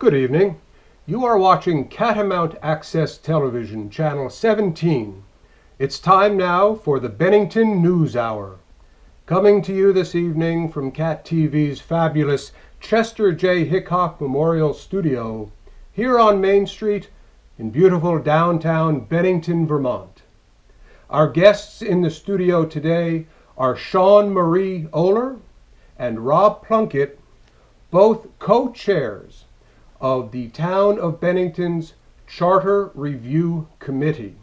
Good evening. You are watching Catamount Access Television, Channel 17. It's time now for the Bennington News Hour. Coming to you this evening from Cat TV's fabulous Chester J. Hickok Memorial Studio, here on Main Street in beautiful downtown Bennington, Vermont. Our guests in the studio today are Sean Marie Oler and Rob Plunkett, both co-chairs of the Town of Bennington's Charter Review Committee.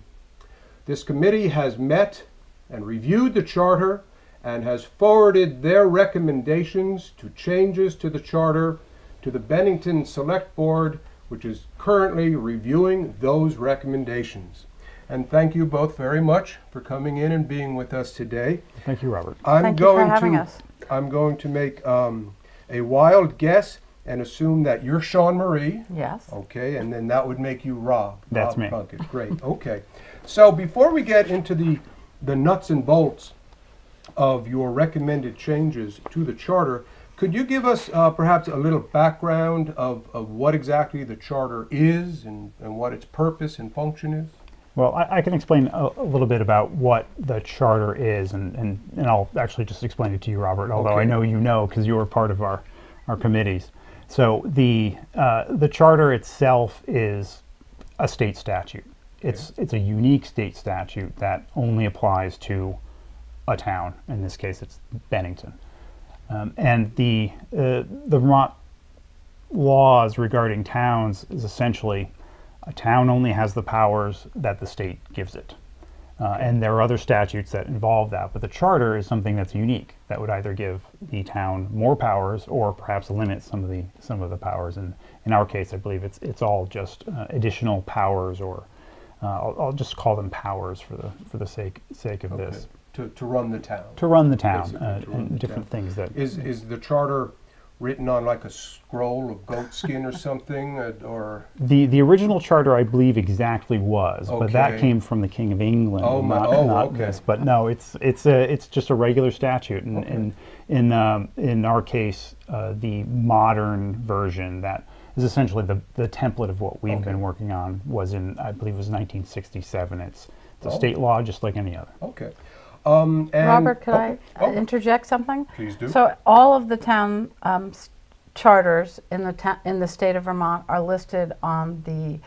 This committee has met and reviewed the charter and has forwarded their recommendations to changes to the charter to the Bennington Select Board, which is currently reviewing those recommendations. And thank you both very much for coming in and being with us today. Thank you, Robert. I'm Thank you for going having to us. I'm going to make um, a wild guess and assume that you're Sean Marie. Yes. Okay, and then that would make you Rob. That's Rob me. Plunkett. Great. Okay. So before we get into the the nuts and bolts of your recommended changes to the charter, could you give us uh, perhaps a little background of, of what exactly the charter is and, and what its purpose and function is? Well, I, I can explain a, a little bit about what the charter is, and, and, and I'll actually just explain it to you, Robert, although I know you know because you were part of our, our committees. So the, uh, the charter itself is a state statute. It's, it's a unique state statute that only applies to a town. In this case, it's Bennington. Um, and the, uh, the Vermont laws regarding towns is essentially a town only has the powers that the state gives it. Uh, and there are other statutes that involve that, but the charter is something that's unique that would either give the town more powers or perhaps limit some of the some of the powers. And in our case, I believe it's it's all just uh, additional powers, or uh, I'll, I'll just call them powers for the for the sake sake of Okay. this To, to run the town. to run the town uh, run and the different town. things that Is, is the charter written on like a scroll of goat skin or something, uh, or? The the original charter, I believe, exactly was, but that came from the King of England, Oh, my- not, oh, not okay. this. But no, it's it's a it's just a regular statute, and Okay. in in um, in our case, uh, the modern version that is essentially the the template of what we've Okay. been working on was in I believe it was 1967. It's it's a Oh. state law just like any other. Okay. Um, and, Robert, could I okay. uh, Oh, interject something? Please do. So all of the town um, s- charters in the in the state of Vermont are listed on the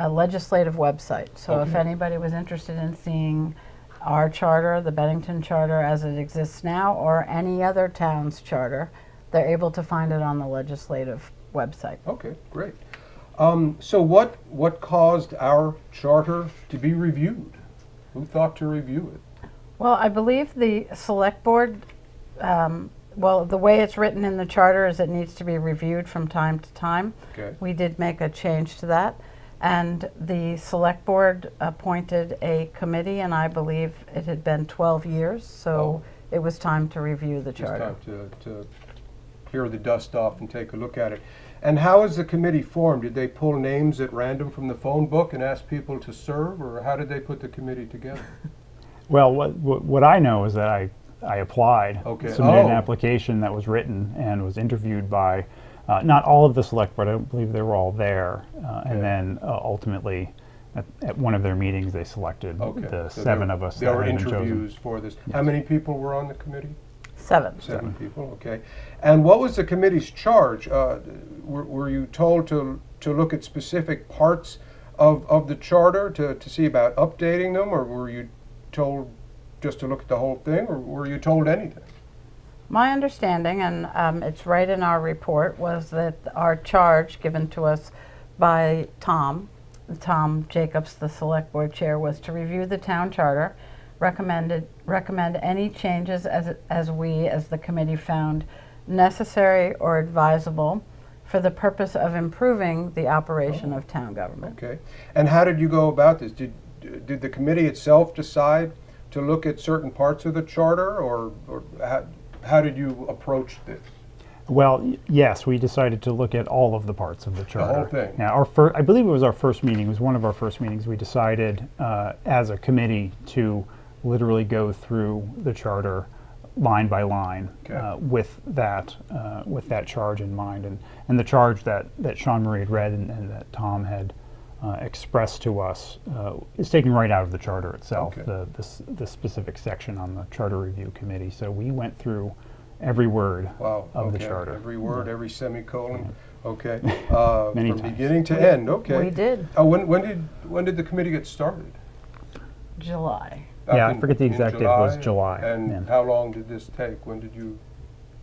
uh, legislative website. So if anybody was interested in seeing our charter, the Bennington Charter as it exists now, or any other town's charter, they're able to find it on the legislative website. Okay, great. Um, so what, what caused our charter to be reviewed? Who thought to review it? Well, I believe the select board, um, well, the way it's written in the charter is it needs to be reviewed from time to time. Okay. We did make a change to that. And the select board appointed a committee, and I believe it had been 12 years, so it was time to review the It's charter. time to, to clear the dust off and take a look at it. And how is the committee formed? Did they pull names at random from the phone book and ask people to serve, or how did they put the committee together? Well, what, what, what I know is that I, I applied, Okay. submitted an Oh. application that was written and was interviewed by, uh, not all of the select board, I don't believe they were all there. Uh, Okay. And then uh, ultimately, at, at one of their meetings, they selected Okay. the so seven there- of us There that were had interviews for this. How many people were on the committee? Seven. Seven people, okay. And what was the committee's charge? Uh, Were were you told to, to look at specific parts of, of the charter to, to see about updating them? Or were you told just to look at the whole thing, or were you told anything? My understanding, and um, it's right in our report, was that our charge given to us by Tom, Tom Jacobs, the select board chair, was to review the town charter, recommended, recommend any changes as, as we, as the committee found necessary or advisable for the purpose of improving the operation of town government. Okay. And how did you go about this? Did, did the committee itself decide to look at certain parts of the charter, or, or how, how did you approach this? Well, yes, we decided to look at all of the parts of the charter. whole thing? Yeah, our fir- I believe it was our first meeting, it was one of our first meetings, we decided uh, as a committee to literally go through the charter line by line Okay. uh, with that uh, with that charge in mind, and and the charge that that Sean Marie had read and, and that Tom had uh, expressed to us uh, is taken right out of the charter itself, Okay. the, the s- the specific section on the charter review committee. So we went through every word Wow, of okay. the charter. Every word, every semicolon, okay. Uh, Many From times. beginning to end, okay. We did, Uh, when, when did, when did the committee get started? July. Back Yeah, I forget the exact date, it was July, And yeah. how long did this take? When did you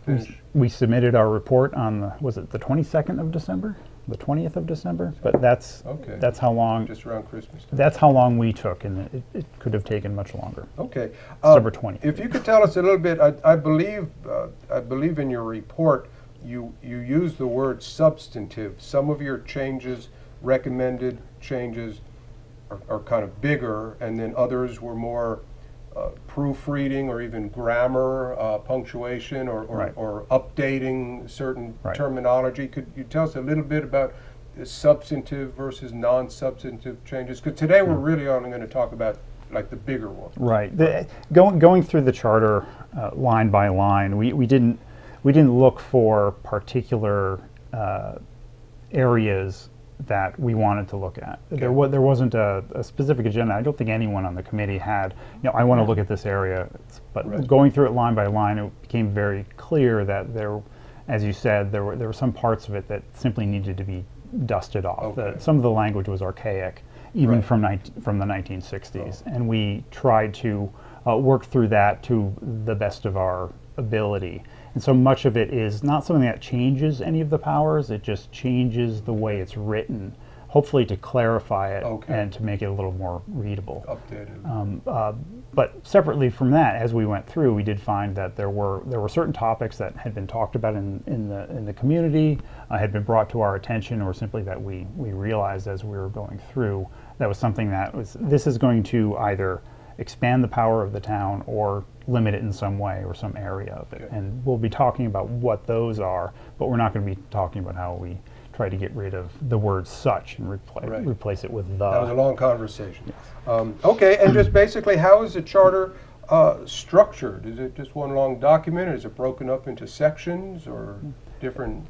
We, we submitted our report on the was it the 22nd of December, the 20th of December, but that's Okay. that's how long Just around Christmas time? that's how long we took, and it, it could have taken much longer. Okay. Uh, December 20th. If you could tell us a little bit, I, I believe, uh, I believe in your report, you, you use the word substantive. Some of your changes, recommended changes, are, are kind of bigger, and then others were more uh, proofreading or even grammar, uh, punctuation, or, or, Right. or updating certain Right. terminology. Could you tell us a little bit about the substantive versus non-substantive changes? Because today we're really only going to talk about like the bigger ones. Right. The, going going through the charter uh, line by line, we, we didn't we didn't look for particular uh, areas that we wanted to look at. There was there wasn't a, a specific agenda. I don't think anyone on the committee had. You know, I want to look at this area. But Right. going through it line by line, it became very clear that there, as you said, there were there were some parts of it that simply needed to be dusted off. The- some of the language was archaic, even Right. from 19, from the 1960s, and we tried to uh, work through that to the best of our ability. And so much of it is not something that changes any of the powers; it just changes the way it's written, hopefully to clarify it Okay. and to make it a little more readable. Updated. Um, uh, but separately from that, as we went through, we did find that there were there were certain topics that had been talked about in, in the in the community, uh, had been brought to our attention, or simply that we we realized as we were going through that was something that was this is going to either expand the power of the town or limit it in some way or some area of it. Okay. And we'll be talking about what those are, but we're not going to be talking about how we try to get rid of the word such and repla- Right. replace it with the. That was a long conversation. Um, Okay, and just basically, how is the charter uh, structured? Is it just one long document, or is it broken up into sections or different?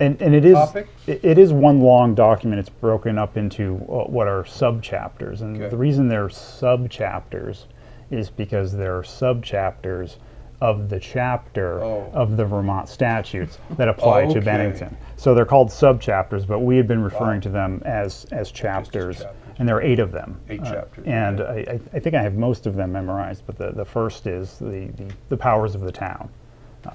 And, and it is topics? it, is one long document. It's broken up into uh, what are subchapters, and Okay. the reason they're subchapters is because they're subchapters of the chapter Oh. of the Vermont statutes that apply Okay. to Bennington. So they're called subchapters, but we had been referring Wow. to them as as chapters, chapters. and there are eight of them. Eight Uh, chapters, and okay. I, I, think I have most of them memorized. But the, the first is the, the, the powers of the town,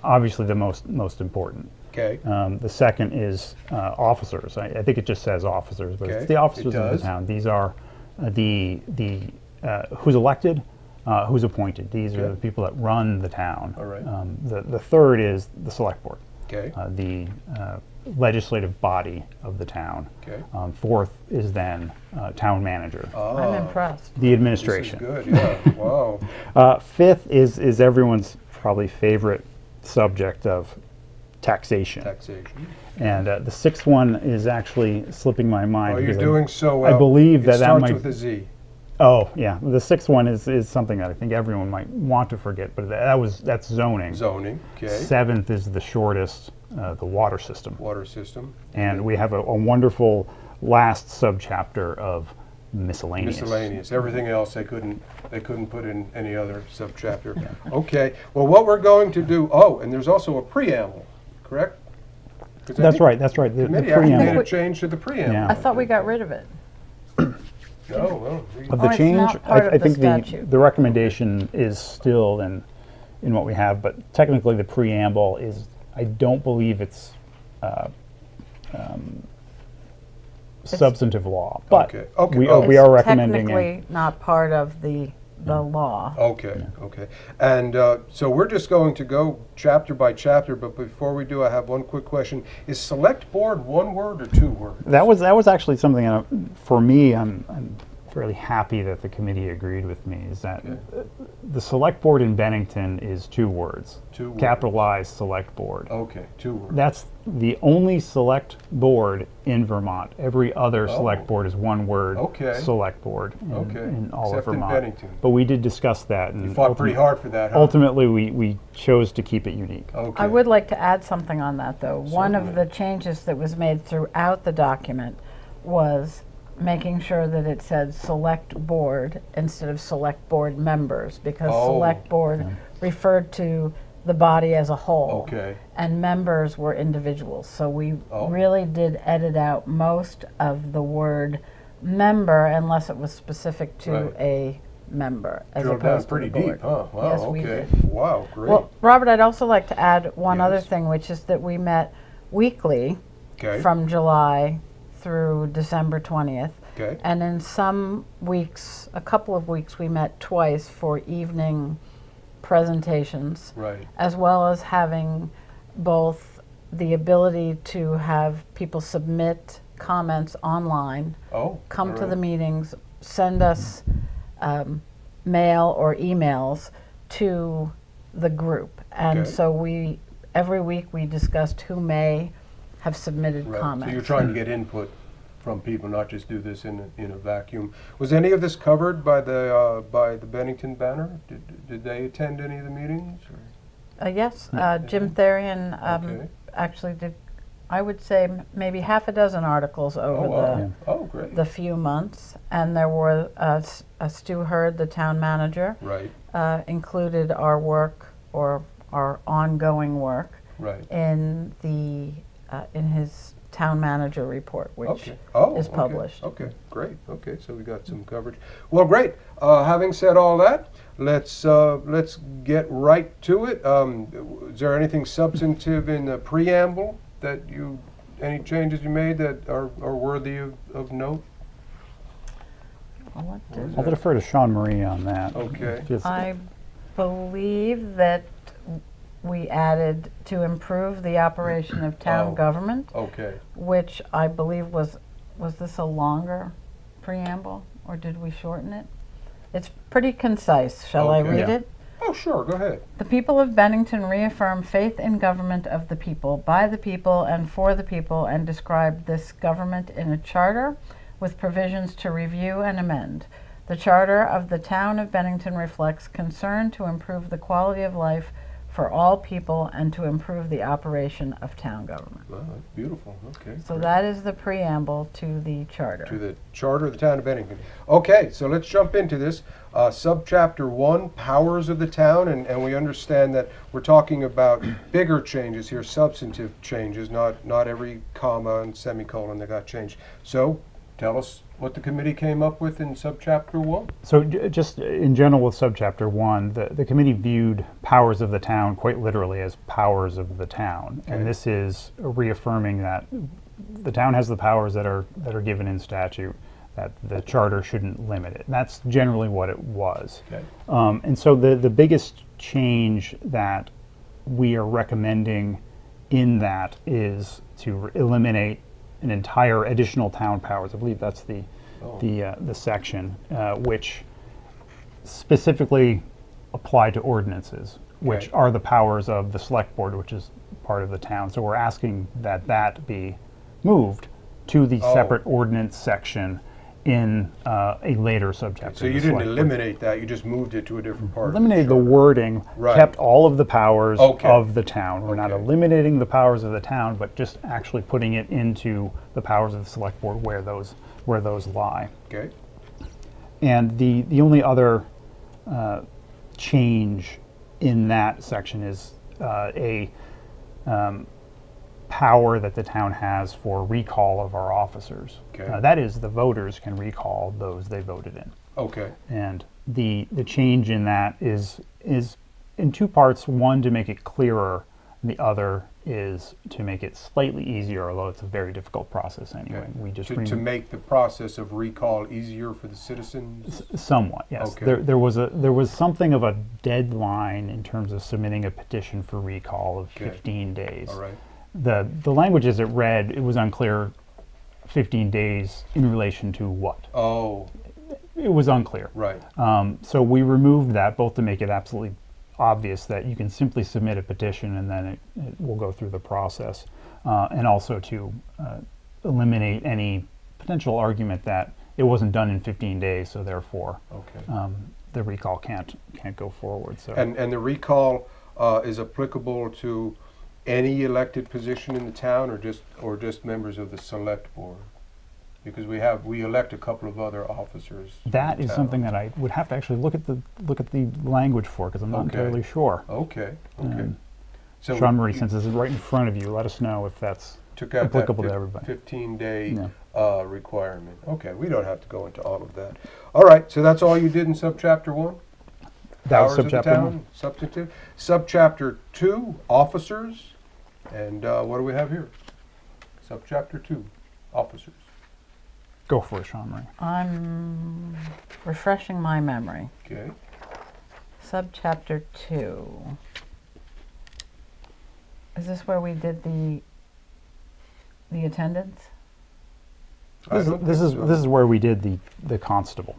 obviously the most most important. Okay, Um, the second is uh, officers. I, I think it just says officers, but Okay, it's the officers it of the town. These are uh, the the uh, who's elected, uh, who's appointed. These are the people that run the town. All right. Um, the the third is the select board, okay, uh, the uh, legislative body of the town. okay. Um, fourth is then uh, town manager, I'm Ah, impressed. the This is administration. good, yeah, wow. Uh, fifth is is everyone's probably favorite subject of taxation. Taxation. And uh, the sixth one is actually slipping my mind. Oh, you're because I- doing so well. I believe It that that starts might- with a Z. Oh, yeah. The sixth one is, is something that I think everyone might want to forget, but that, that was that's zoning. Zoning, okay. Seventh is the shortest, uh, the water system, Water system. and we have a, a wonderful last subchapter of miscellaneous. Miscellaneous, everything else they couldn't, they couldn't put in any other subchapter. Okay, well, what we're going to do, oh, and there's also a preamble, correct? 'Cause I That's right. That's right. The, the Committee actually made preamble a change to the preamble. Yeah. I thought we got rid of it. No, well, we- of Oh, the it's change. not part I, of I the think the statute. the recommendation is still in in what we have, but technically the preamble is. I don't believe it's. Uh, um, substantive law, but Okay, okay, we, oh. are, we It's are recommending it. Technically not part of the, the law. Okay, okay. And uh, so we're just going to go chapter by chapter, but before we do, I have one quick question. Is select board one word or two words? That was that was actually something uh, for me. I'm, I'm fairly happy that the committee agreed with me is that Okay. uh, the select board in Bennington is two words. Two words. Capitalized select board. Okay, two words. That's the only select board in Vermont. Every other Oh. select board is one word. Okay. Select board in, Okay. in all Except of in Bennington. But we did discuss that. And You fought pretty hard for that, huh? Ultimately, we, we chose to keep it unique. Okay. I would like to add something on that, though. One of the changes that was made throughout the document was making sure that it said select board instead of select board members, because Oh. select board referred to the body as a whole. Okay. And members were individuals. So we Oh. really did edit out most of the word member unless it was specific to Right. a member as Drilled down opposed to pretty the board. deep, huh? Wow, Yes, we okay. did. Wow, great. Well, Robert, I'd also like to add one other thing, which is that we met weekly okay. from July through December 20th. okay. And in some weeks, a couple of weeks, we met twice for evening presentations, Right. as well as having both the ability to have people submit comments online, Oh. come to the meetings, send us um, mail or emails to the group. And Okay. so we, every week, we discussed who may have submitted Right. comments. So you're trying to get input from people, not just do this in a, in a vacuum. Was any of this covered by the uh, by the Bennington banner? Did, did they attend any of the meetings? Or? Uh, yes, uh, Jim Therrien um, Okay. actually did, I would say, m- maybe half a dozen articles over Oh, wow. the, Oh, great. the few months. And there were, uh, S- uh, Stu Hurd, the town manager, right. uh, included our work or our ongoing work Right. in the, uh, in his town manager report, which Okay. Oh, is published. Okay, great. Okay, so we got some coverage. Well, great. Uh, having said all that, let's uh, let's get right to it. Um, is there anything substantive in the preamble that you, any changes you made that are, are worthy of, of note? What What did- is I'll defer to Sean Marie on that. Okay. Just- I believe that we added to improve the operation of town Oh. government, Okay. which I believe was, was this a longer preamble, or did we shorten it? It's pretty concise. Shall I Okay. read Yeah. it? Oh, sure. Go ahead. The people of Bennington reaffirm faith in government of the people, by the people, and for the people, and describe this government in a charter with provisions to review and amend. The charter of the town of Bennington reflects concern to improve the quality of life for all people and to improve the operation of town government. Wow, that's beautiful. Okay. So great. that is the preamble to the charter. to the Charter of the Town of Bennington. Okay, so let's jump into this. Uh, subchapter one, powers of the town, and, and we understand that we're talking about bigger changes here, substantive changes, not not every comma and semicolon that got changed. So, tell us what the committee came up with in subchapter one. So just in general with subchapter one, the, the committee viewed powers of the town quite literally as powers of the town. Okay. And this is reaffirming that the town has the powers that are, that are given in statute, that the charter shouldn't limit it. And that's generally what it was. Okay. Um, and so the, the biggest change that we are recommending in that is to eliminate an entire additional town powers. I believe that's the Oh. the uh, the section uh, which specifically apply to ordinances, which are the powers of the select board, which is part of the town. So we're asking that that be moved to the Oh. separate ordinance section in uh, a later subchapter. So you didn't eliminate that; you just moved it to a different part. Eliminated the charter. wording, Right. kept all of the powers Okay. of the town. We're not eliminating the powers of the town, but just actually putting it into the powers of the select board where those where those lie. Okay. And the the only other uh, change in that section is uh, a um, power that the town has for recall of our officers. Okay. Uh, that is, the voters can recall those they voted in. Okay. And the the change in that is is in two parts. One to make it clearer, and the other is to make it slightly easier. Although it's a very difficult process anyway. Okay. We just to, to make the process of recall easier for the citizens. somewhat yes. Okay. There there was a there was something of a deadline in terms of submitting a petition for recall of Okay. 15 days. All right. The the language as it read, it was unclear. 15 days in relation to what? Oh, it was unclear. Right. Um, so we removed that both to make it absolutely obvious that you can simply submit a petition and then it, it will go through the process, uh, and also to uh, eliminate any potential argument that it wasn't done in 15 days, so therefore Okay. um, the recall can't can't go forward. So And, and the recall uh, is applicable to any elected position in the town or just, or just members of the select board? Because we have, we elect a couple of other officers. that is town. something that I would have to actually look at the look at the language for because I'm not Okay. entirely sure. Okay, okay. Um, So Sean Marie, since this is right in front of you, let us know if that's Took out that applicable to everybody. fifteen-day Yeah. uh, requirement. Okay, we don't have to go into all of that. All right, so that's all you did in subchapter one? That was of the subchapter town, one. Substantive. Subchapter two, officers. And uh, what do we have here? Subchapter two, officers. Go for it, Sean Marie. I'm refreshing my memory. Okay. Subchapter two. Is this where we did the, the attendance? This is this is this is where we did the the constable.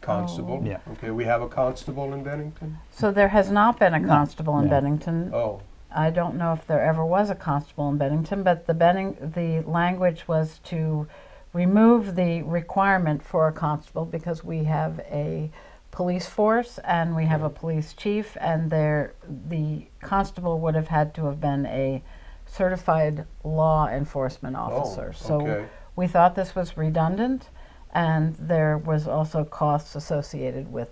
Constable? Oh. Yeah. Okay, we have a constable in Bennington? So there has not been a No. constable in No. Bennington. Oh, I don't know if there ever was a constable in Bennington, but the Benning, the language was to remove the requirement for a constable because we have a police force and we have a police chief and there, the constable would have had to have been a certified law enforcement oh, officer. So Oh, okay. we thought this was redundant and there was also costs associated with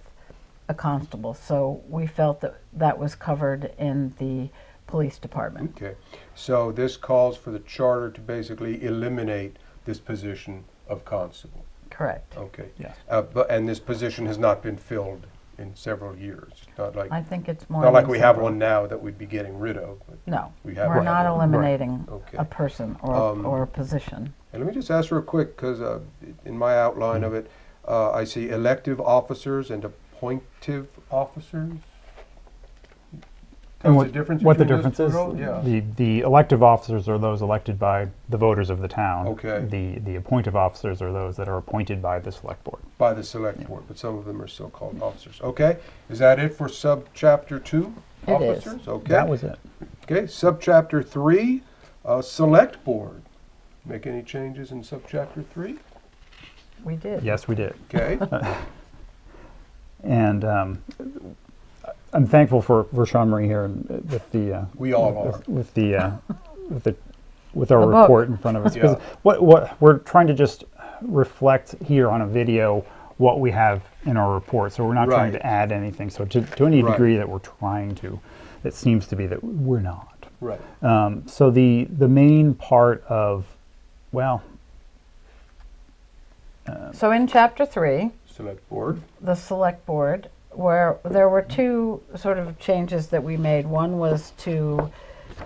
a constable. So we felt that that was covered in the police department. okay. So this calls for the charter to basically eliminate this position of constable. Correct. Okay. Yes. Uh, but, and this position has not been filled in several years. Not like, I think it's more. not like than we have one now that we'd be getting rid of. No, We have we're one. not Right. eliminating Okay. a person or, Um, or a position. And let me just ask real quick, because uh, in my outline of it, uh, I see elective officers and appointive officers. And us what, the difference what the between those difference is, two roles? Yeah. the, the elective officers are those elected by the voters of the town. Okay. The, the appointive officers are those that are appointed by the select board. By the select board, but some of them are still called officers. Okay, is that it for subchapter two? It is. Officers, okay. That was it. Okay, subchapter three, uh, select board. Make any changes in subchapter three? We did. Yes, we did. Okay, And um, I'm thankful for, for Sean Marie here and uh, with the uh, we all are. with, with the uh, with the with our The book. report in front of us. 'Cause Yeah. What what we're trying to just reflect here on a video what we have in our report. So we're not trying to add anything. So to, to any Right. degree that we're trying to, it seems to be that we're not. Right, Um, so the the main part of well, So in chapter three, select board, the select board, where there were two sort of changes that we made. One was to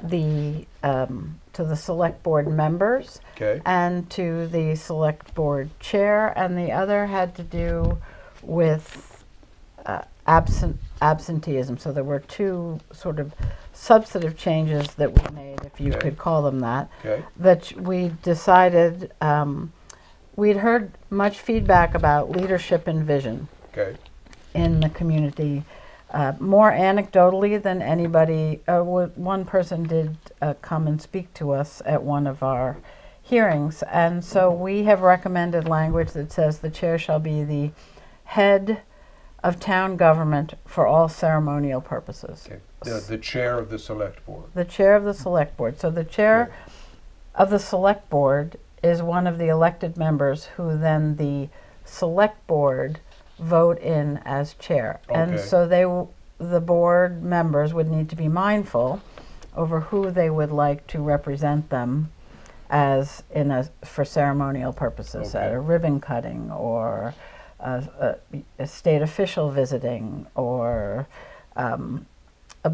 the, um, to the select board members. okay, and to the select board chair, and the other had to do with uh, absent absenteeism. So there were two sort of substantive changes that we made, if you Okay. could call them that. okay, That we decided um, we'd heard much feedback about leadership and vision okay, in the community. Uh, more anecdotally than anybody, uh, w- one person did uh, come and speak to us at one of our hearings. And so we have recommended language that says the chair shall be the head of town government for all ceremonial purposes. okay. The, the chair of the select board. The chair of the select board. So the chair of the select board is one of the elected members who then the select board vote in as chair. Okay. And so they, the board members would need to be mindful over who they would like to represent them as in a, for ceremonial purposes, at a ribbon cutting or a, a, a state official visiting or um, a,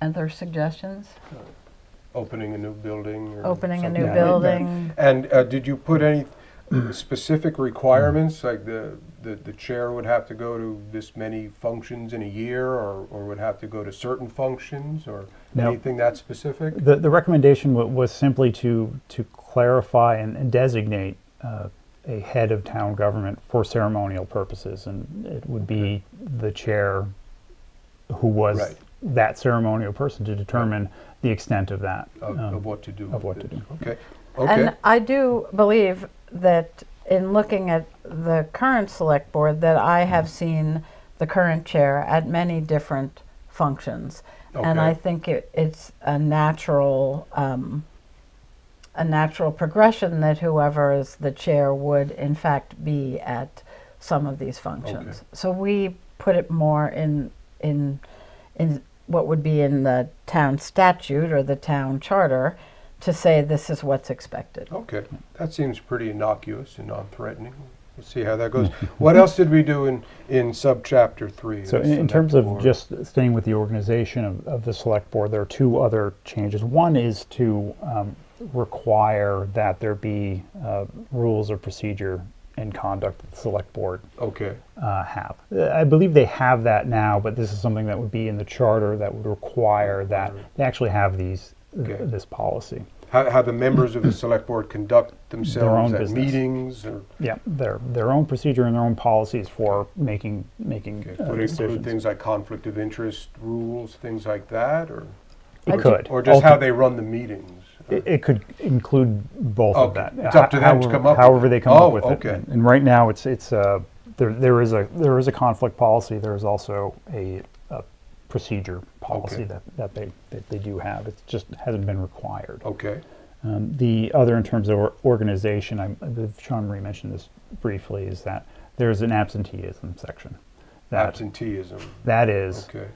other suggestions? Opening a new building or Opening a new like that. building. And uh, did you put any specific requirements, like the, the, the chair would have to go to this many functions in a year, or, or would have to go to certain functions, or No. anything that specific? the the recommendation wa was simply to to clarify and, and designate uh, a head of town government for ceremonial purposes, and it would be the chair who was Right. That ceremonial person to determine the extent of that. Of, um, of what to do. of with what to do. Okay, okay, And I do believe that in looking at the current select board, that I have seen the current chair at many different functions. And I think it, it's a natural, um, a natural progression that whoever is the chair would in fact be at some of these functions. Okay. So we put it more in, in, in what would be in the town statute or the town charter to say this is what's expected. Okay, that seems pretty innocuous and non-threatening. We'll see how that goes. What else did we do in, in subchapter three? So in, in select terms of board? just staying with the organization of, of the select board, there are two other changes. One is to um, require that there be uh, rules of procedure and conduct that the select board Okay, uh, have. I believe they have that now, but this is something that would be in the charter that would require that they actually have these th- this policy. how, how the members of the select board conduct themselves own at business. meetings or, Yeah, their their own procedure and their own policies for making making okay, uh, would include things like conflict of interest rules, things like that, or? It or- could. Or just how they run the meetings? It, it could include both of that. It's up to them to however- come up However it. they come Oh, up with okay. it. And, and right now, it's it's uh, there there is a there is a conflict policy. There is also a, a procedure policy Okay. that, that they that they do have. It just hasn't been required. Okay, Um, the other, in terms of organization, I, I believe Sean Marie mentioned this briefly, is that there's an absenteeism section. That absenteeism, that is okay,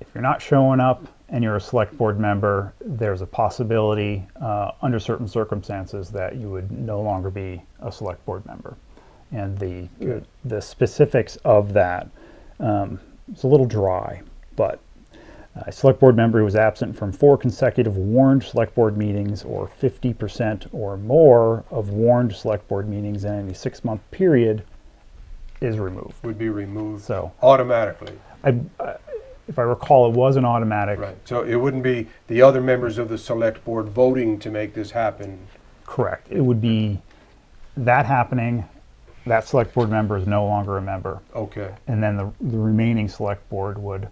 if you're not showing up and you're a select board member, there's a possibility, uh, under certain circumstances, that you would no longer be a select board member. And the, Good. the specifics of that, um, it's a little dry, but a select board member who is absent from four consecutive warned select board meetings or 50% or more of warned select board meetings in any six-month period is removed. would be removed So automatically, I- if I recall, it was an automatic right? So it wouldn't be the other members of the select board voting to make this happen? Correct. It would be that happening, that select board member is no longer a member, Okay, and then the, the remaining select board would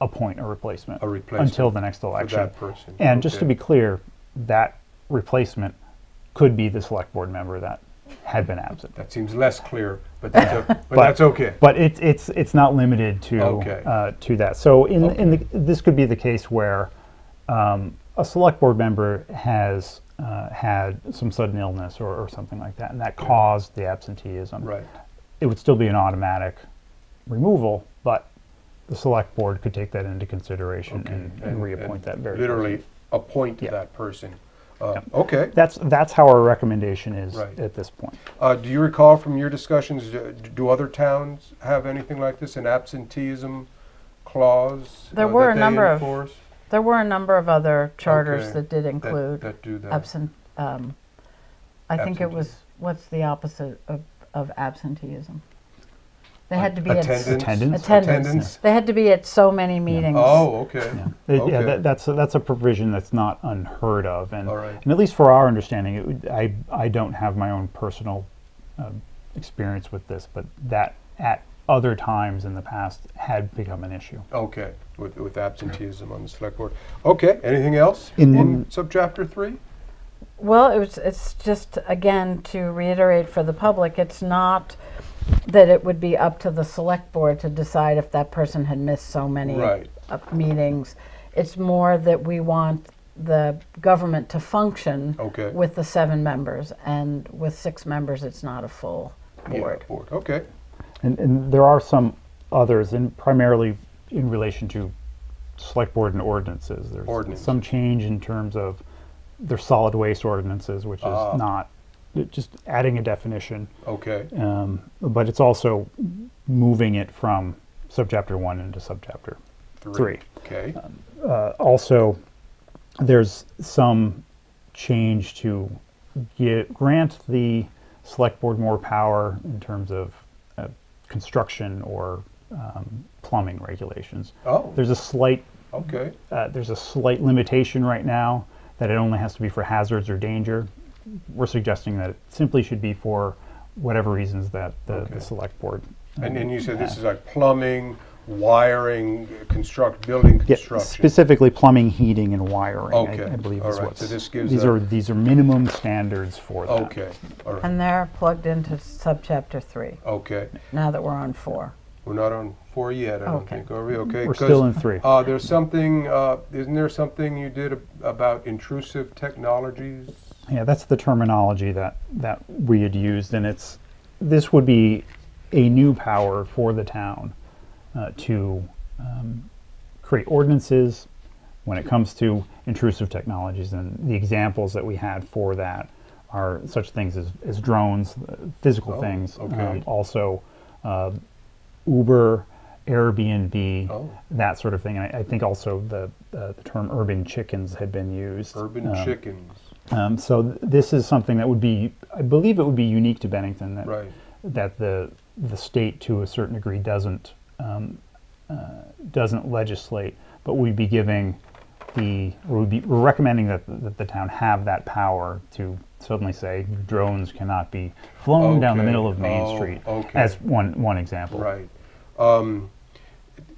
appoint a replacement. A replacement Until the next for election. that person. And just to be clear, that replacement could be the select board member that had been absent. That seems less clear, but that's, o- but But- that's okay. But it's it's it's not limited to Okay. uh, to that. So in Okay. in the, this could be the case where um, a select board member has uh, had some sudden illness or, or something like that, and that caused the absenteeism. Right, It would still be an automatic removal, but the select board could take that into consideration okay. and, and, reappoint that very Literally person. appoint Yeah. that person. Uh, Okay. That's that's how our recommendation is Right. at this point. Uh, Do you recall from your discussions, uh, do other towns have anything like this, an absenteeism clause? There uh, were that a they number of? There were a number of other charters Okay. that did include That do that? absent, um, I think it was, what's the opposite of, of absenteeism? They had to be at, s- Attendance? Attendance? Attendance. they had to be at so many meetings. Oh, okay. It- Okay. Yeah, that, that's, a- that's a provision that's not unheard of, and, All right. and at least for our understanding, it I, I don't have my own personal um, experience with this, but that at other times in the past had become an issue. Okay, with, with absenteeism on the select board. Okay, anything else In- in subchapter three? Well, it was, it's just, again, to reiterate for the public, it's not that it would be up to the select board to decide if that person had missed so many Right. uh, meetings. It's more that we want the government to function Okay. with the seven members, and with six members, it's not a full Yeah, board. Board, okay. And, and there are some others, and primarily in relation to select board and ordinances. There's Ordinance. some change in terms of their solid waste ordinances, which is Ah. not, just adding a definition. Okay, Um, but it's also moving it from subchapter one into subchapter three. three. Okay, Uh, also, there's some change to give, grant the select board more power in terms of uh, construction or um, plumbing regulations. oh, There's a slight okay, uh, there's a slight limitation right now that it only has to be for hazards or danger. we're suggesting that it simply should be for whatever reasons that the, Okay. the select board. And, um, and you said this is like plumbing, wiring, construct, building Yeah, construction? specifically plumbing, heating, and wiring. I- Okay, I, believe all is right, what's. so this gives these a- are these are minimum standards for that. Okay, all right, And they're plugged into subchapter three, okay. now that we're on four. We're not on four yet, I don't Okay. think, are we? Okay. We're still in three. Uh, there's something, uh, isn't there something you did ab- about intrusive technologies? Yeah, that's the terminology that, that we had used, and it's, this would be a new power for the town uh, to um, create ordinances when it comes to intrusive technologies, and the examples that we had for that are such things as, as drones, uh, physical Oh, things, okay. um, also uh, Uber, Airbnb, Oh. that sort of thing. And I, I think also the, uh, the term urban chickens had been used. Urban Um, chickens, um, so th- this is something that would be, I believe it would be unique to Bennington that right, that the the state to a certain degree doesn't um, uh, doesn't legislate, but we'd be giving the or would be we're recommending that, that the town have that power to suddenly say drones cannot be flown down the middle of Main Oh, Street okay. as one one example. right. Um,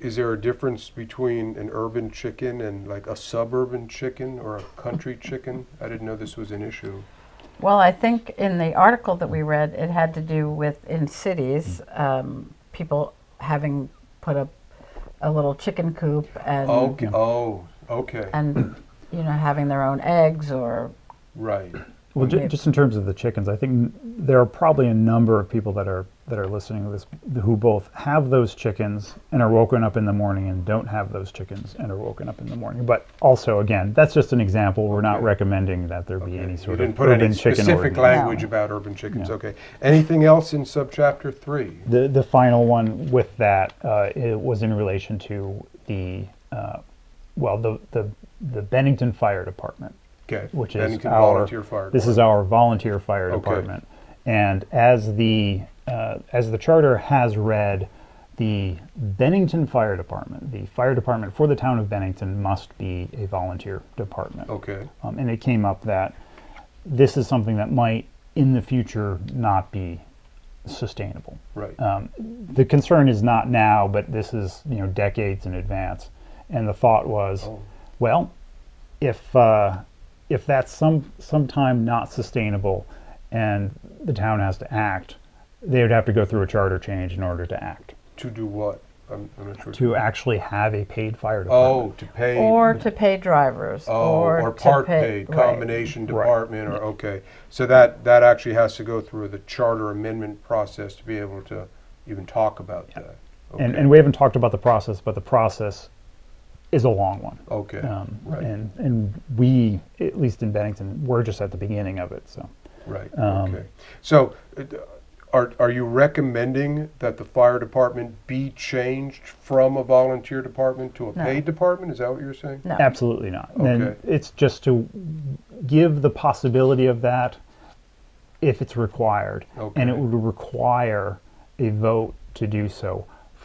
is there a difference between an urban chicken and like a suburban chicken or a country chicken? I didn't know this was an issue. Well, I think in the article that we read, it had to do with in cities, um, people having put up a little chicken coop and Okay, oh, okay, and you know having their own eggs or right, Well, ju- just in terms of the chickens, I think n- there are probably a number of people that are that are listening to this who both have those chickens and are woken up in the morning and don't have those chickens and are woken up in the morning. But also, again, that's just an example. We're not recommending that there be any You sort didn't of put urban any chicken specific ordinance. language about urban chickens, Yeah. okay. Anything else in subchapter three? The the final one with that uh, it was in relation to the uh, well the the the Bennington Fire Department. Okay, which is Bennington our Volunteer Fire This is our volunteer fire Okay. department, and as the uh, as the charter has read, the Bennington Fire Department, the fire department for the town of Bennington, must be a volunteer department. Okay, Um, and it came up that this is something that might in the future not be sustainable. right, Um, the concern is not now, but this is you know decades in advance. And the thought was, Oh. well, if uh, if that's some sometime not sustainable, and the town has to act, they would have to go through a charter change in order to act to do what? I'm, I'm not sure. to actually have a paid fire oh, department. Oh, department. to pay. or to pay drivers Oh, or, or part pay, paid, right. combination Right. department, or, okay. So that, that actually has to go through the charter amendment process to be able to even talk about that. And and we haven't talked about the process, but the process is a long one. Okay, Um, right, And and we, at least in Bennington, we're just at the beginning of it. So. right, um, okay. So, uh, are, are you recommending that the fire department be changed from a volunteer department to a No. paid department? Is that what you're saying? No. Absolutely not. Then Okay. it's just to give the possibility of that if it's required. Okay. And it would require a vote to do so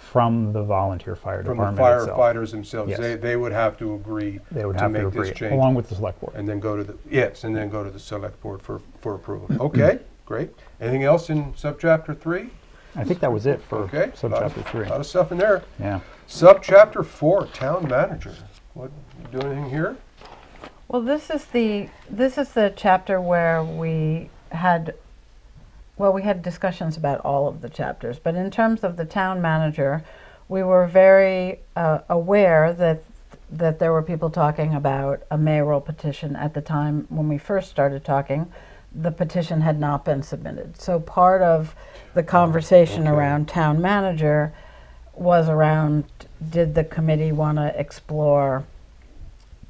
from the volunteer fire department. From the department itself. firefighters themselves, Yes. they, they would have to agree They would to have make to this agree, change. along with the select board. And then go to the, yes, and then go to the select board for, for approval. Okay, great. Anything else in subchapter three? I think that was it for Okay. subchapter three. A lot of stuff in there. Yeah. Subchapter four, town manager. What, you do anything here? Well, this is the this is the chapter where we had well, we had discussions about all of the chapters, but in terms of the town manager, we were very uh, aware that that there were people talking about a mayoral petition at the time when we first started talking. The petition had not been submitted. So part of the conversation Okay. around town manager was around did the committee want to explore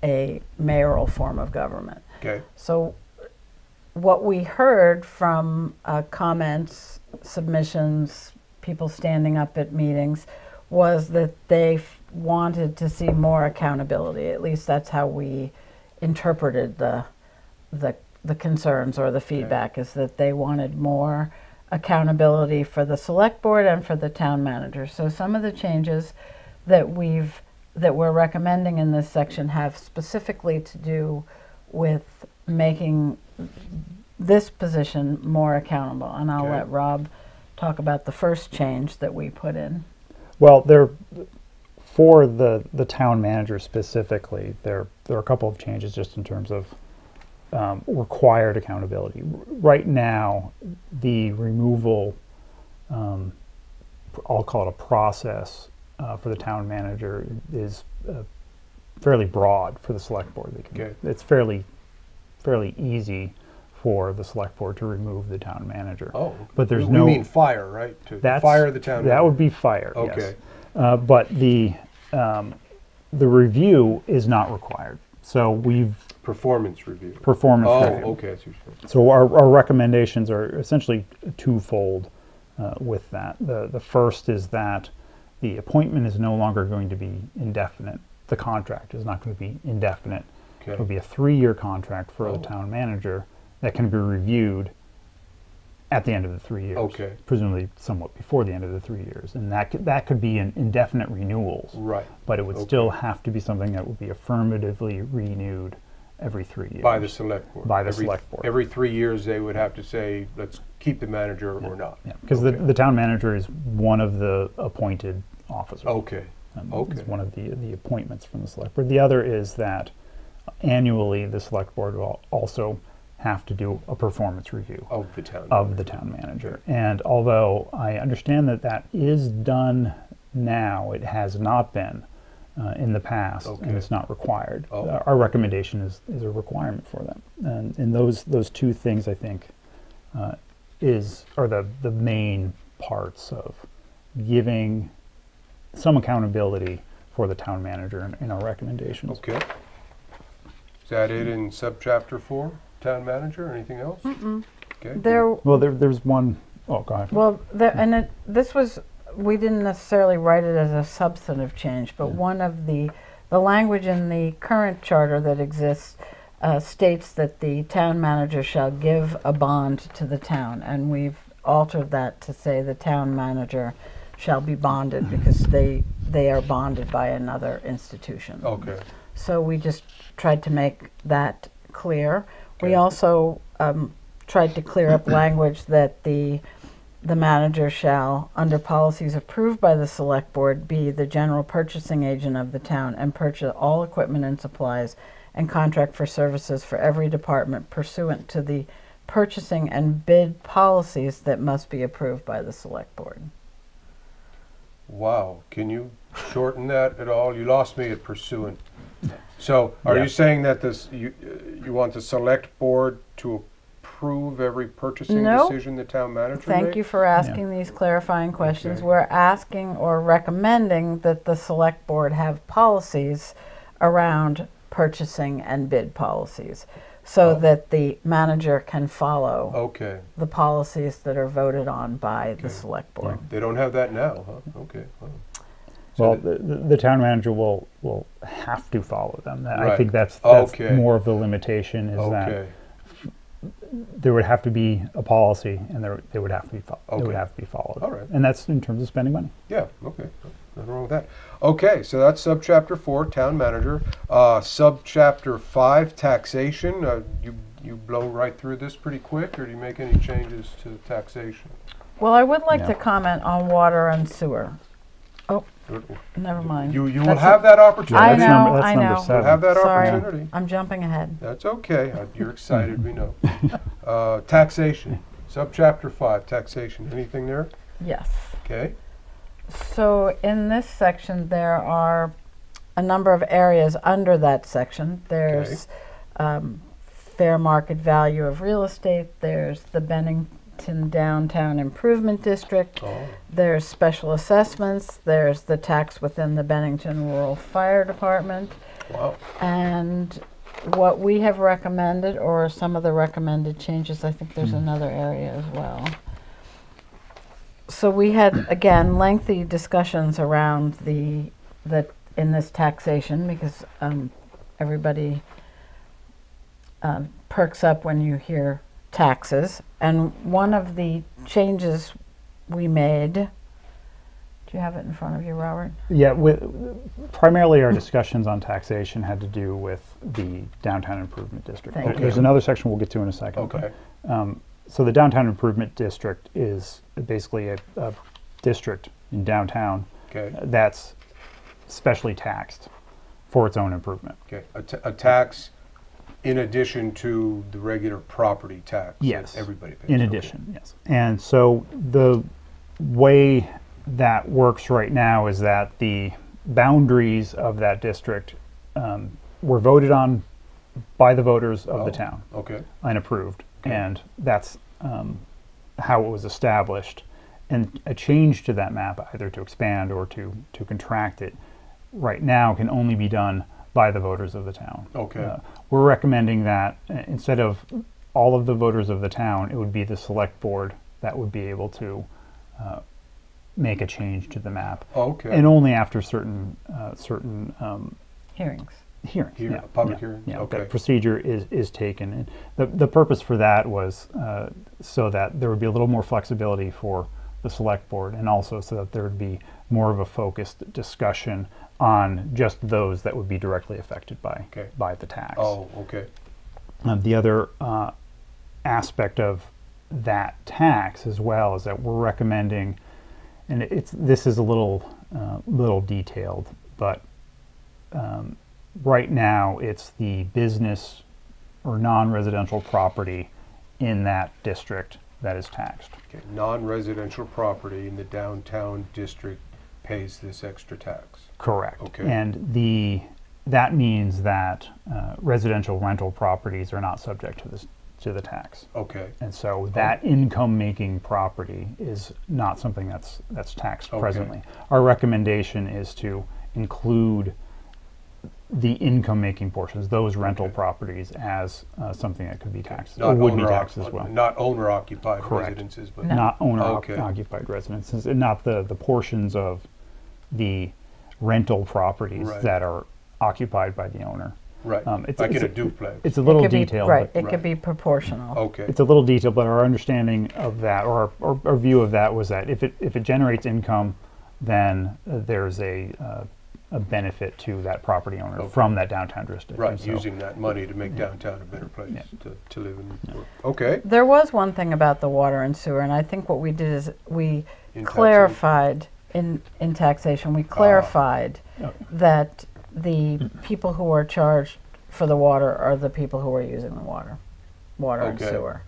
a mayoral form of government. Okay, So, what we heard from uh, comments, submissions, people standing up at meetings, was that they f- wanted to see more accountability. At least that's how we interpreted the the the concerns or the feedback is that they wanted more accountability for the select board and for the town manager. So some of the changes that we've that we're recommending in this section have specifically to do with making this position more accountable. And I'll Okay. let Rob talk about the first change that we put in. Well, there, for the, the town manager specifically, there, there are a couple of changes just in terms of um, required accountability. R- Right now, the removal, um, I'll call it a process uh, for the town manager is uh, fairly broad for the select board. They can, Okay. It's fairly, fairly easy for the select board to remove the town manager. Oh, But there's we, no. We mean fire, right? To fire the town. That manager. would be fire. yes. Okay. Uh, but the um, the review is not required. So we've performance review. performance Oh, review. okay. that's what you're saying. So our, our recommendations are essentially twofold uh, with that. The the first is that the appointment is no longer going to be indefinite. The contract is not going to be indefinite. Okay. It would be a three-year contract for Oh. the town manager that can be reviewed at the end of the three years. Okay. Presumably somewhat before the end of the three years. And that could, that could be an indefinite renewals. Right. But it would Okay. still have to be something that would be affirmatively renewed every three years. By the select board. By the every, select board. Every three years, they would have to say, let's keep the manager or not. Yeah, because Okay. the, the town manager is one of the appointed officers. Okay. Um, okay. It's one of the, the appointments from the select board. The other is that annually, the select board will also have to do a performance review Of the town. of the town manager. And although I understand that that is done now, it has not been uh, in the past, Okay. and it's not required. Oh. Uh, Our recommendation is, is a requirement for them. And, and those, those two things, I think, uh, is, are the, the main parts of giving some accountability for the town manager in, in our recommendations. Okay. Is that it in subchapter four, town manager, anything else? Mm-mm. Okay. There, Well, there, there's one, oh, go ahead. well, there, and it, this was, we didn't necessarily write it as a substantive change, but one of the, the language in the current charter that exists uh, states that the town manager shall give a bond to the town, and we've altered that to say the town manager shall be bonded because they, they are bonded by another institution. Okay. So we just tried to make that clear. We also um, tried to clear up language that the the manager shall, under policies approved by the select board, be the general purchasing agent of the town and purchase all equipment and supplies and contract for services for every department pursuant to the purchasing and bid policies that must be approved by the select board. Wow. Can you shorten that at all? You lost me at pursuant. So, are Yeah. you saying that this you uh, you want the select board to approve every purchasing No. decision the town manager Thank makes? you for asking these clarifying questions. Okay. We're asking or recommending that the select board have policies around purchasing and bid policies so Oh. that the manager can follow Okay. the policies that are voted on by the select board. They don't have that now, huh? Okay. Well, so Well, the- the, the, the town manager will, will have to follow them. I think that's, that's Okay. more of the limitation is that there would have to be a policy and there, they would have to be, fo- they would have to be followed. All right. And that's in terms of spending money. Yeah, okay. Nothing wrong with that. Okay, so that's subchapter four, town manager. Uh, subchapter five, taxation. Uh, you, you blow right through this pretty quick, or do you make any changes to taxation? Well, I would like Yeah. to comment on water and sewer. Never mind. You, you will That's have that opportunity. I know, number- that's I number know. You'll have that Sorry. opportunity. I'm jumping ahead. That's okay. Uh, You're excited, we know. Uh, taxation, subchapter five, taxation. Anything there? Yes. Okay. So in this section, there are a number of areas under that section. There's um, fair market value of real estate. There's the Bennington Downtown Improvement District. Oh, There's special assessments. There's the tax within the Bennington Rural Fire Department. wow. And what we have recommended, or some of the recommended changes, I think there's another area as well. So we had, again, lengthy discussions around the, the, in this taxation, because um, everybody um, perks up when you hear taxes. And one of the changes we made Do you have it in front of you, Robert? Yeah, with, primarily our discussions on taxation had to do with the downtown improvement district. Thank There- you. There's another section we'll get to in a second. Okay, um, So the downtown improvement district is basically a, a district in downtown okay, that's specially taxed for its own improvement. okay. A ta- A tax in addition to the regular property tax? that Yes. Everybody pays? In okay. addition, yes. And so the way that works right now is that the boundaries of that district um, were voted on by the voters of the Oh, town Okay, and approved. Okay. And that's um, how it was established. And a change to that map, either to expand or to, to contract it, right now can only be done by the voters of the town. Okay. Uh, we're recommending that uh, instead of all of the voters of the town, it would be the select board that would be able to uh, make a change to the map. okay. And only after certain, uh, certain um, Hearings. hearings. Hear- yeah, public yeah, hearings? Yeah, Okay. that procedure is, is taken. And the, the purpose for that was uh, so that there would be a little more flexibility for the select board and also so that there would be more of a focused discussion on just those that would be directly affected by, Okay. by the tax. Oh, okay, Um, the other uh, aspect of that tax as well is that we're recommending, and it's this is a little uh, little detailed, but um, right now it's the business or non-residential property in that district that is taxed. okay. Non-residential property in the downtown district pays this extra tax? Correct. Okay. And the that means that uh, residential rental properties are not subject to this to the tax. Okay, And so that income-making property is not something that's, that's taxed Okay. presently. Our recommendation is to include the income-making portions, those rental Okay. properties, as uh, something that could be taxed, not or would be taxed occup- as well. Not owner-occupied Correct. residences, but? Not Okay. owner-occupied residences, and not the, the portions of the rental properties Right. that are occupied by the owner. Right, Um, it's- like in a a- duplex? It's a little It could be- Right, but it could be proportional. Okay, it's a little detailed, but our understanding of that, or our, our, our view of that, was that if it if it generates income, then uh, there's a uh, a benefit to that property owner Okay. from that downtown district. right, so- using that money to make downtown a better place Yeah. to, to live and work. Okay. There was one thing about the water and sewer, and I think what we did is we In clarified in, in taxation, we clarified Oh. that the people who are charged for the water are the people who are using the water, water and sewer.